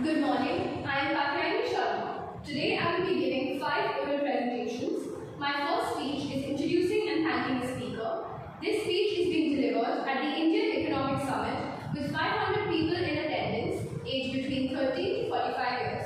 Good morning. I am Katyayani Sharma. Today I will be giving five oral presentations. My first speech is introducing and thanking the speaker. This speech is being delivered at the Indian Economic Summit with 500 people in attendance aged between 30 to 45 years.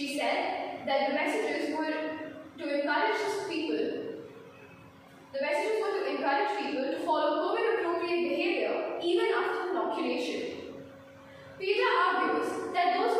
She said that the messages were to encourage people. The messages were to encourage people to follow COVID-appropriate behavior even after inoculation. Peter argues that those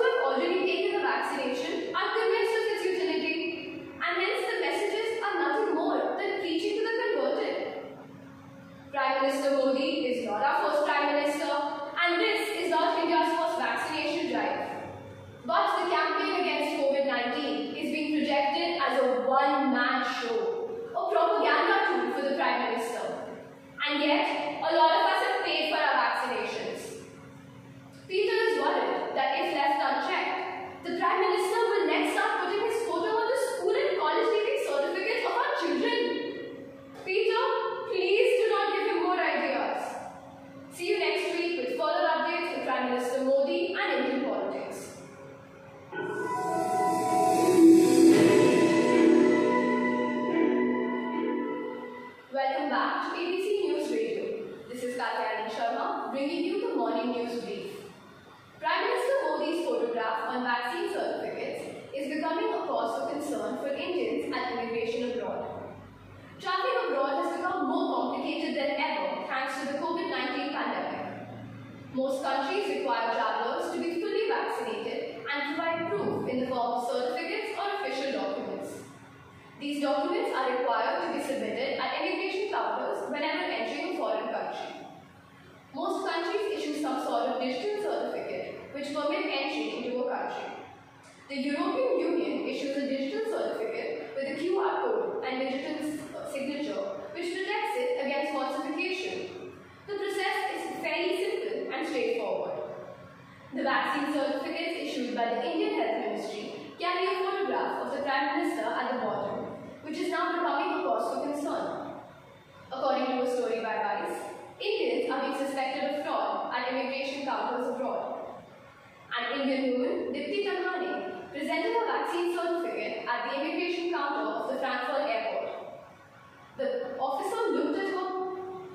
Indian woman Dipti Tamhane presented her vaccine certificate at the immigration counter of the Frankfurt airport. The officer looked at her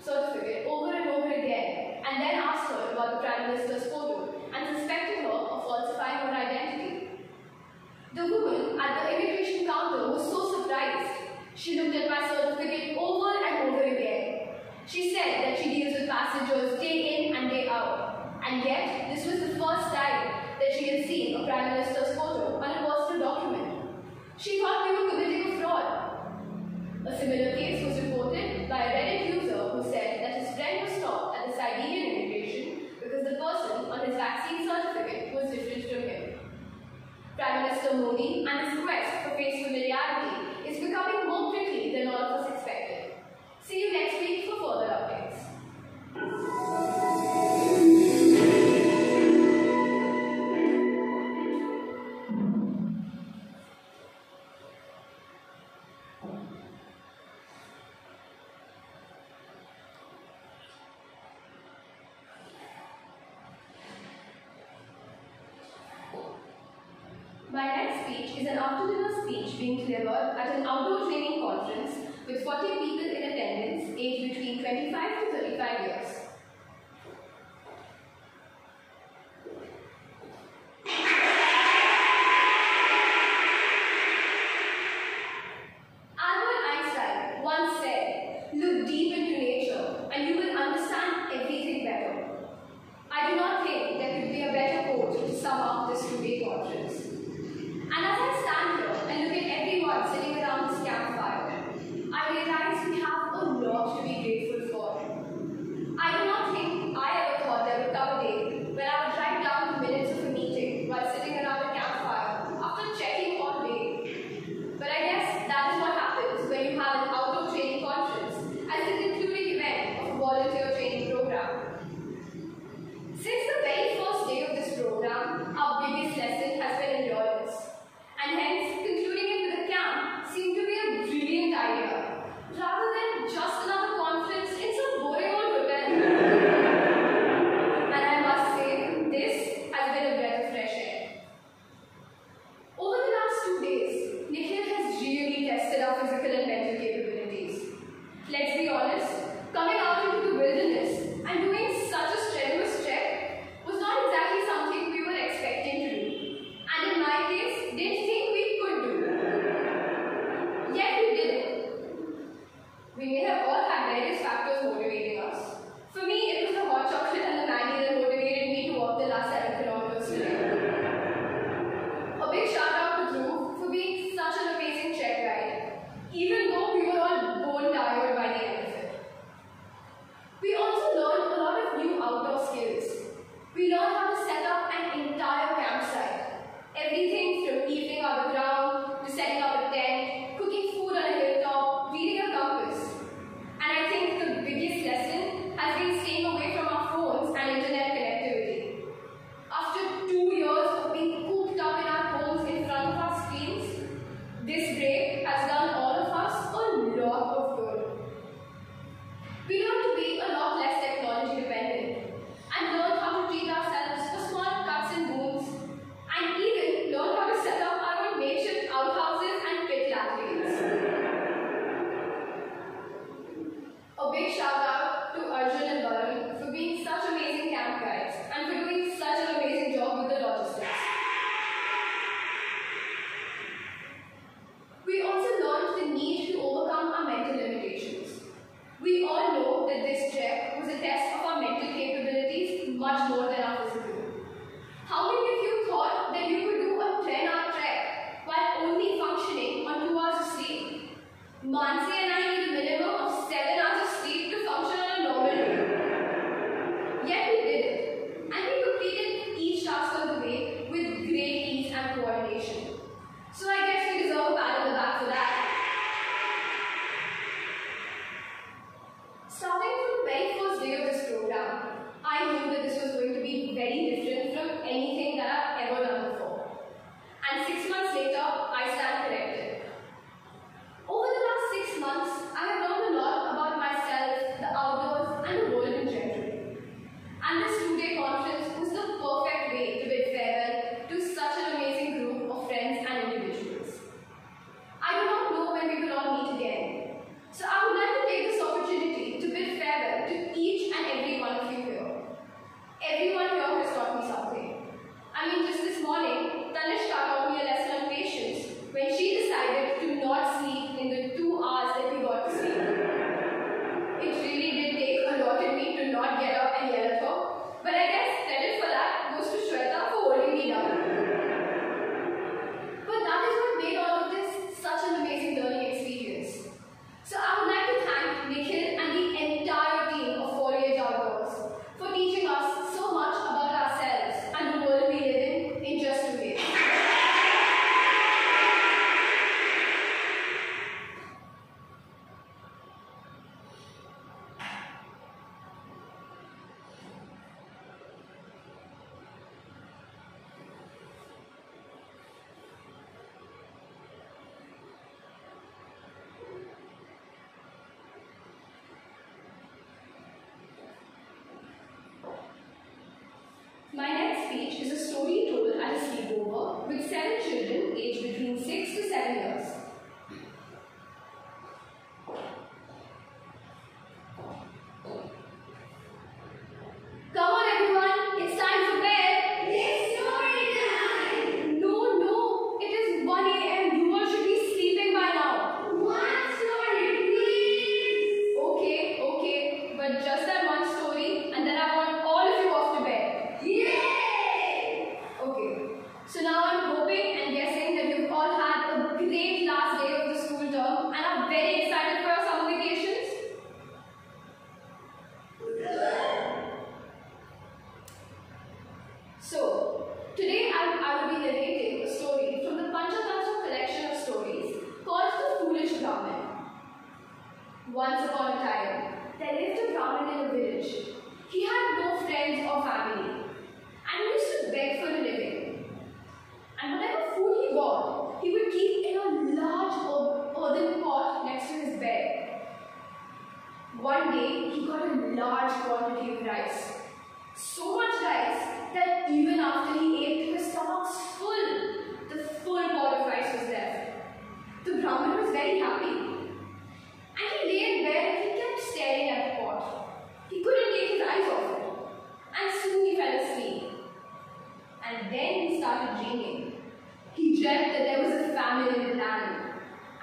certificate over and over again and then asked her about the Prime Minister's photo and suspected her of falsifying her identity. The woman at the immigration counter was so surprised. She looked at my certificate over and over again. She said that she deals with passengers day in and day out. And yet, this was the first time where she had seen a Prime Minister's photo on a personal document. She thought we were committing a fraud. A similar case was reported by a Reddit user who said that his friend was stopped at the Siberian immigration because the person on his vaccine certificate was different from him. Prime Minister Modi and his quest for face familiarity is becoming more tricky than all of us expected. See you next week for further updates. is an after-dinner speech being delivered at an outdoor training conference with 40 people in attendance aged between 25 to 35 years.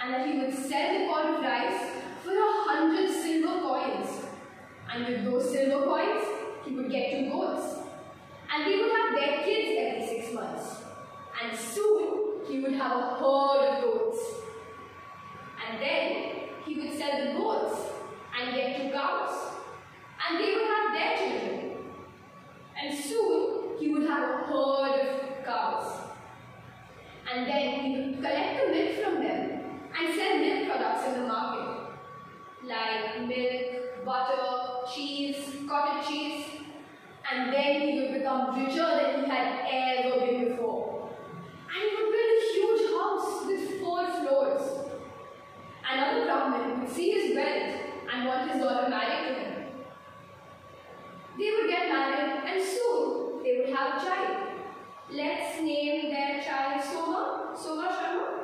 and that he would sell the pot of rice for a hundred silver coins. And with those silver coins, he would get two goats. And they would have their kids every six months. And soon, he would have a herd of goats. And then, he would sell the goats and get two cows. And they would have their children. And soon, he would have a herd of cows. And then, he would collect the milk from them and sell milk products in the market like milk, butter, cheese, cottage cheese and then he will become richer than he had ever been before. And he would build a huge house with four floors. Another Brahmin would see his wealth and want his daughter married to him. They would get married and soon they would have a child. Let's name their child Soma, Soma Sharma.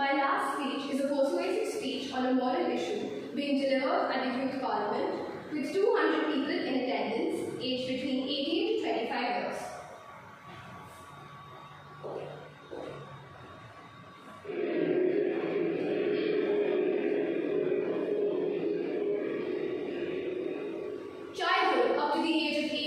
My last speech is a persuasive speech on a moral issue being delivered at the Youth Parliament with 200 people in attendance aged between 18 to 25 years. Childhood up to the age of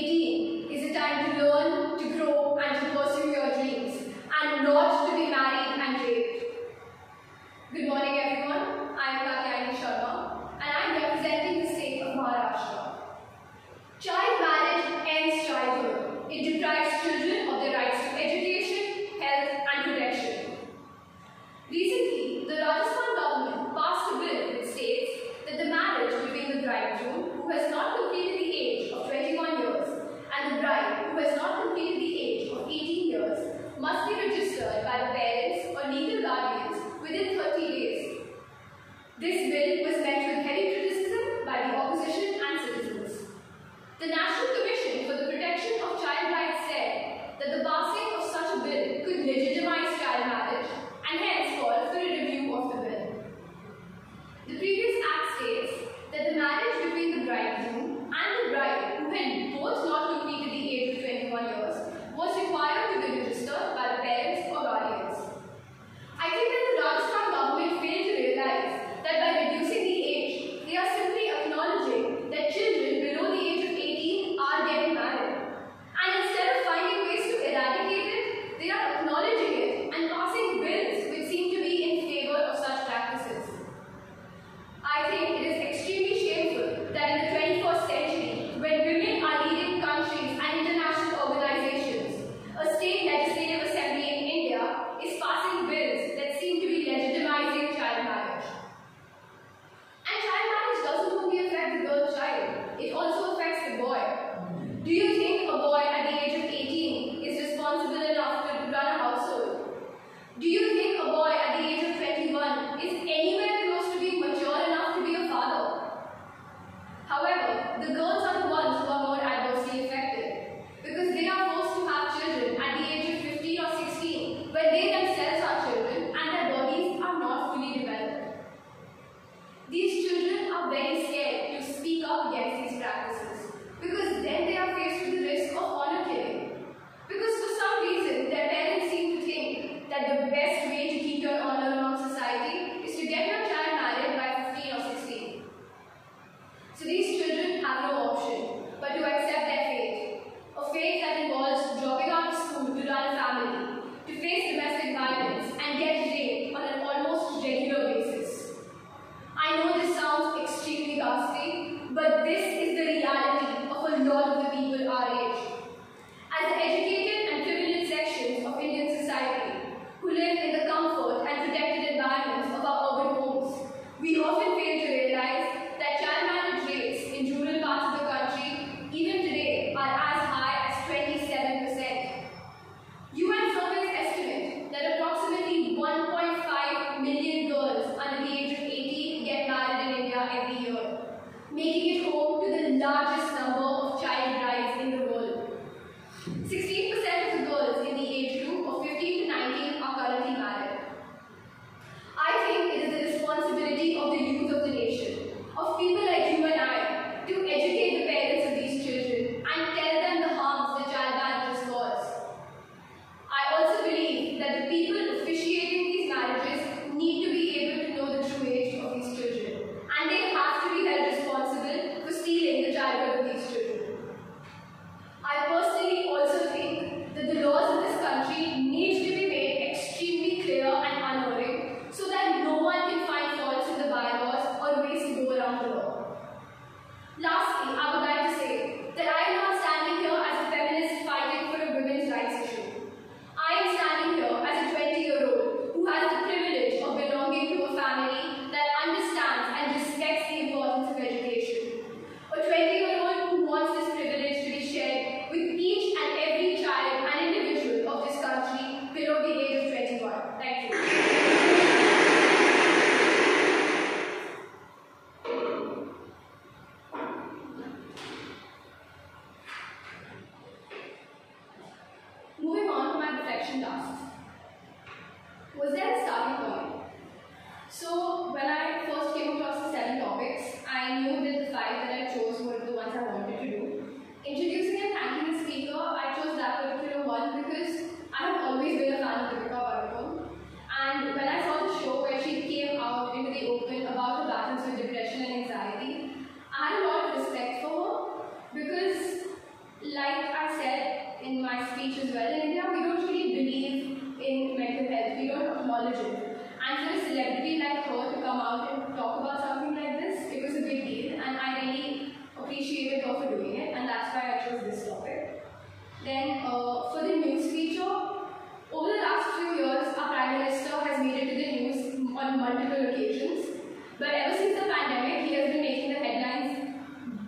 But ever since the pandemic, he has been making the headlines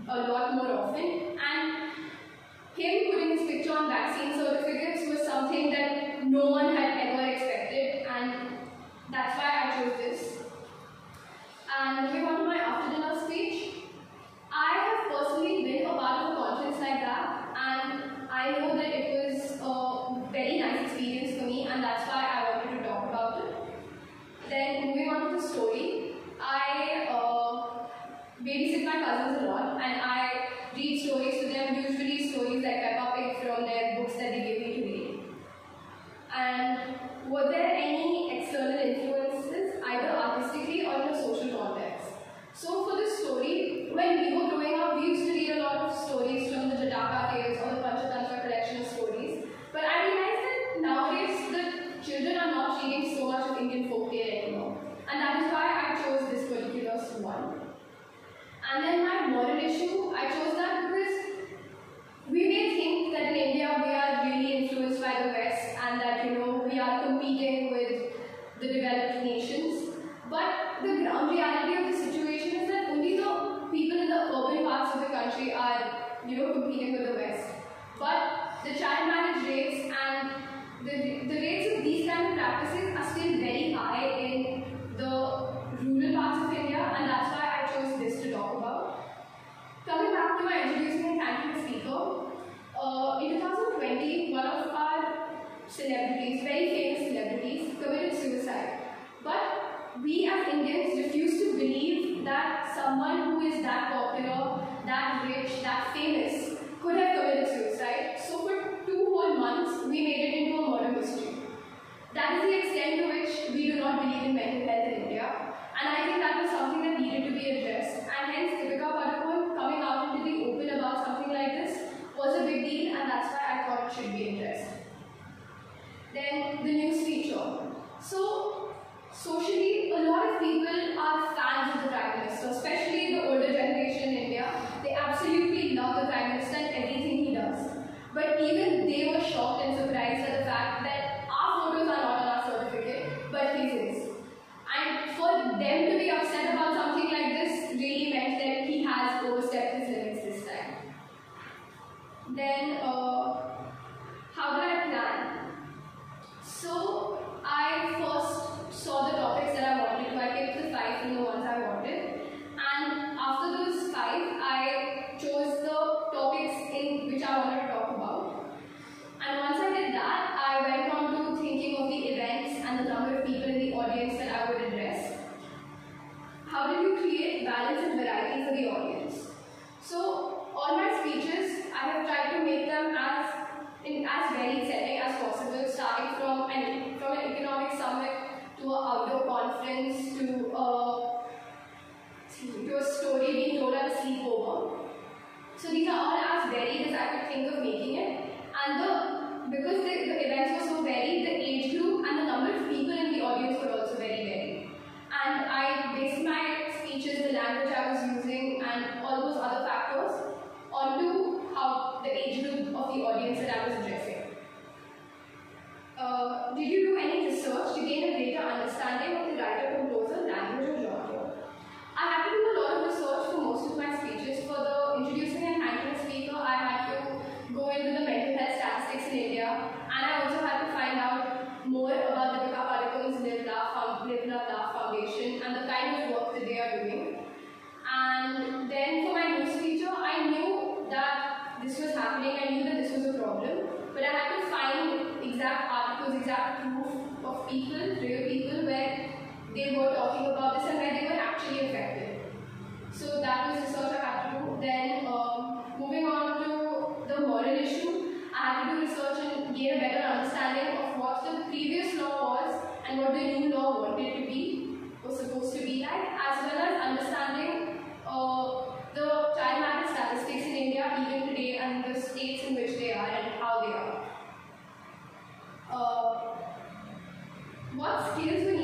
a lot more often. And here he put his picture on that. The reality of the situation is that only the people in the urban parts of the country are, you know, competing with the West. But the child marriage rates and the, the rates of these kind of practices are still very high in the rural parts of India and that's why I chose this to talk about. Coming back to my introduction and thanking the speaker, uh, in 2020, one of our celebrities, very we as Indians refuse to believe that someone who is that popular, that rich, that famous could have committed suicide. So for two whole months, we made it into a murder mystery. That is the extent to which we do not believe in mental health in India. And I think that was something that needed to be addressed. And hence, Deepika Padukone coming out into the open about something like this was a big deal, and that's why I thought it should be addressed. Then, the news feature. So, Socially, a lot of people are fans of the Prime Minister, especially the older generation in India. They absolutely love the Prime Minister day and the states in which they are and how they are. Uh, what skills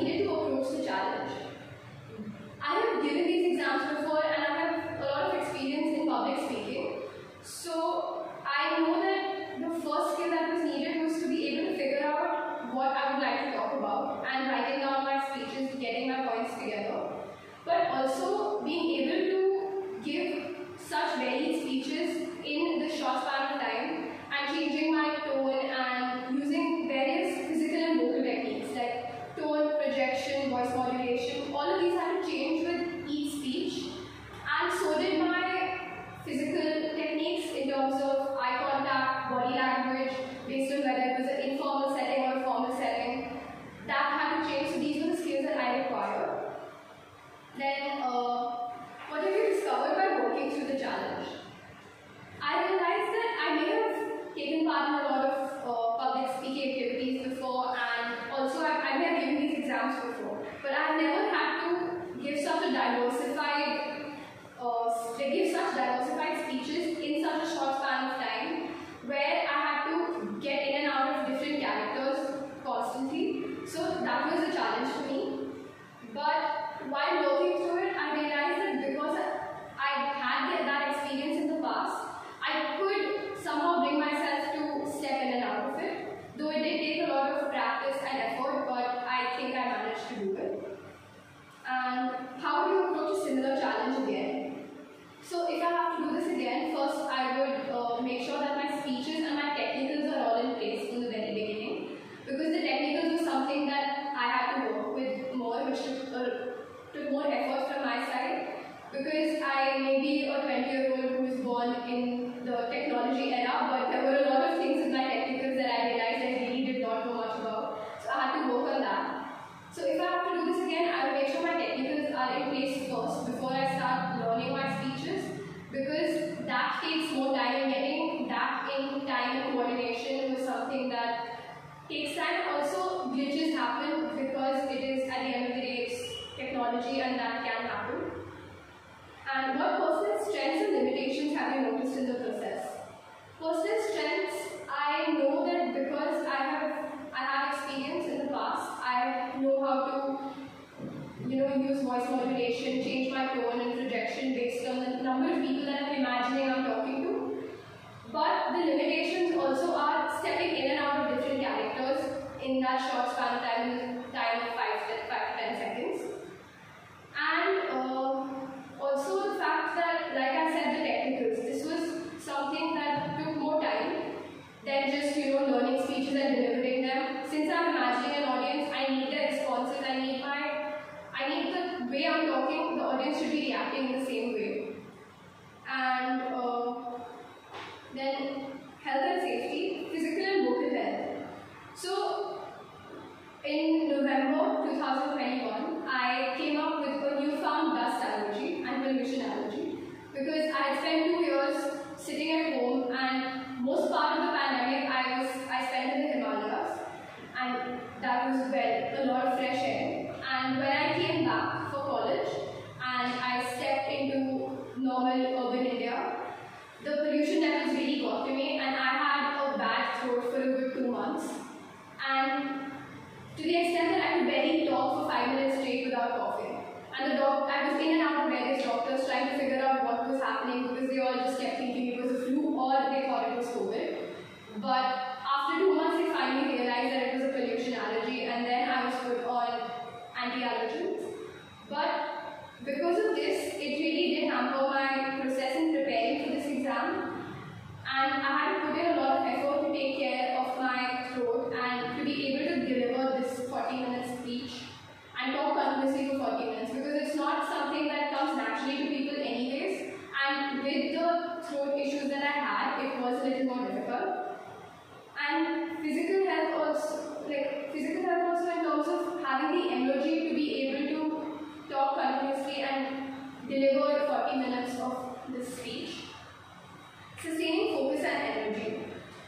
Quicksand also glitches happen because it is at the end of the day it's technology and that can happen. And what personal strengths and limitations have you noticed in the process? Personal strengths Minutes of this speech. Sustaining focus and energy.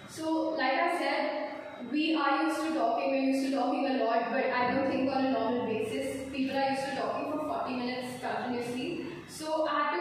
So, like I said, we are used to talking, we're used to talking a lot, but I don't think on a normal basis people are used to talking for 40 minutes continuously. So, I